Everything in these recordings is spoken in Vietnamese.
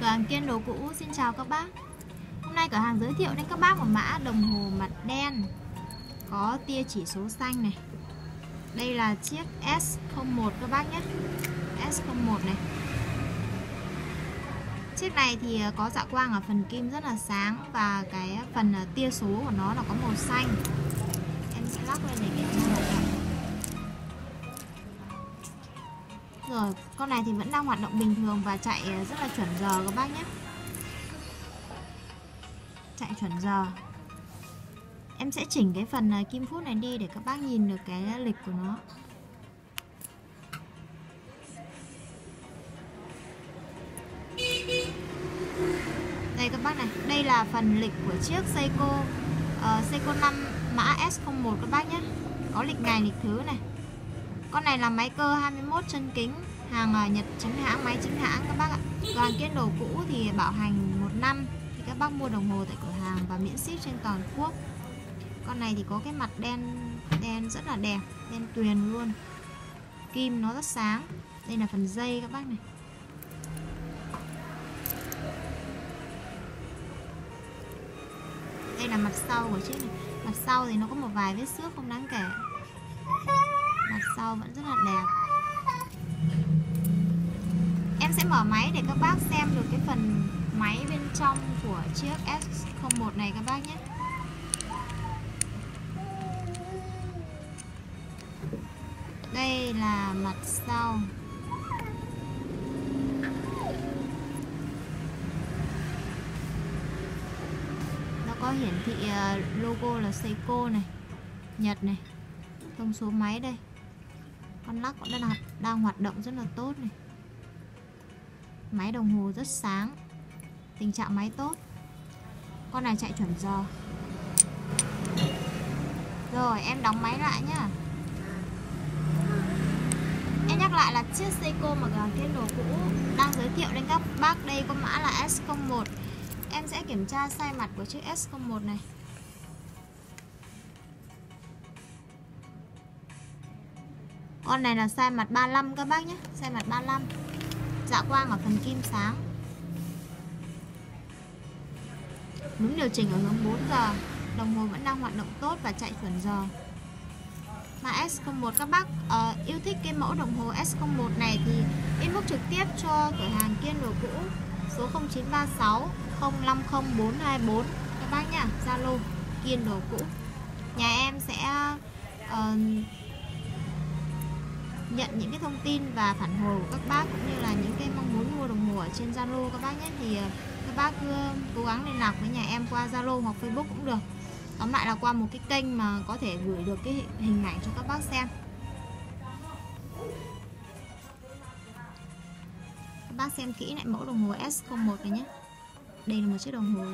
Cửa hàng kiên đồ cũ. Xin chào các bác. Hôm nay cửa hàng giới thiệu đến các bác một mã đồng hồ mặt đen, Có tia chỉ số xanh này. Đây là chiếc S01 các bác nhé. S01 này. Chiếc này thì à, có dạ quang ở phần kim rất là sáng Và cái phần à, tia số của nó là có màu xanh. Rồi, con này thì vẫn đang hoạt động bình thường và chạy rất là chuẩn giờ các bác nhé. Chạy chuẩn giờ. Em sẽ chỉnh cái phần à, kim phút này đi để các bác nhìn được cái lịch của nó. Đây các bác này, đây là phần lịch của chiếc Seiko uh, Seiko 5 mã S01 các bác nhé. Có lịch ngày, lịch thứ này con này là máy cơ 21 chân kính Hàng à, Nhật chính hãng, máy chính hãng các bác ạ. Toàn kiên đồ cũ thì bảo hành 1 năm Thì các bác mua đồng hồ tại cửa hàng và miễn ship trên toàn quốc. Con này thì có cái mặt đen đen rất là đẹp Đen tuyền luôn. Kim nó rất sáng. Đây là phần dây các bác này. Đây là mặt sau của chiếc này. Mặt sau thì nó có một vài vết xước không đáng kể. Mở máy để các bác xem được cái phần máy bên trong của chiếc S01 này các bác nhé. Đây là mặt sau. Nó có hiển thị ờ, logo là Seiko này Nhật này thông số máy đây. Con lắc cũng đang, đang hoạt động rất là tốt này máy đồng hồ rất sáng. Tình trạng máy tốt. Con này chạy chuẩn giờ. Rồi, em đóng máy lại nhá. Em nhắc lại là chiếc Seiko mà gần thiên đồ cũ đang giới thiệu đến các bác đây có mã là S01. Em sẽ kiểm tra sai mặt của chiếc S01 này. Con này là size mặt 35 các bác nhé. Size mặt 35 Dạ quang ở phần kim sáng. Đúng điều chỉnh ở hướng 4 giờ Đồng hồ vẫn đang hoạt động tốt và chạy chuẩn giờ. Mà S01 các bác uh, yêu thích cái mẫu đồng hồ S01 này thì inbox trực tiếp cho cửa hàng kiên đồ cũ số 0936 050424 các bác nhá Zalo kiên đồ cũ. Nhà em sẽ uh, nhận những cái thông tin và phản hồi của các bác cũng như là những cái mong muốn mua đồng hồ ở trên Zalo các bác nhé. Thì ờ, các bác cứ cố gắng liên lạc với nhà em qua Zalo hoặc Facebook cũng được. Tóm lại là qua một cái kênh mà có thể gửi được cái hình ảnh cho các bác xem. Các bác xem kỹ lại mẫu đồng hồ S01 này nhé. Đây là một chiếc đồng hồ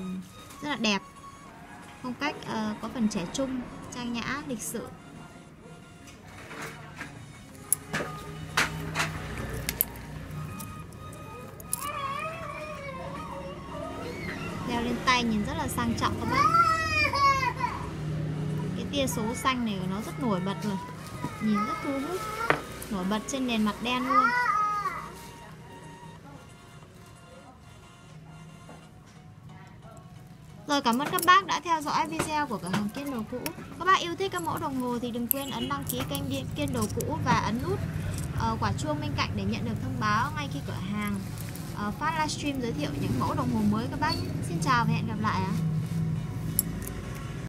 rất là đẹp. Phong cách uh, có phần trẻ trung trang nhã lịch sự. Tay nhìn rất là sang trọng các bác cái tia số xanh này của nó rất nổi bật rồi. Nhìn rất thu hút. Nổi bật trên nền mặt đen luôn. Rồi cảm ơn các bác đã theo dõi video của cửa hàng Kiên Đồ Cũ. Các bác yêu thích các mẫu đồng hồ thì đừng quên ấn đăng ký kênh Điện Kiên Đồ Cũ và ấn nút uh, quả chuông bên cạnh để nhận được thông báo ngay khi cửa hàng uh, phát livestream giới thiệu những mẫu đồng hồ mới các bác nhé. Xin chào và hẹn gặp lại ạ. À.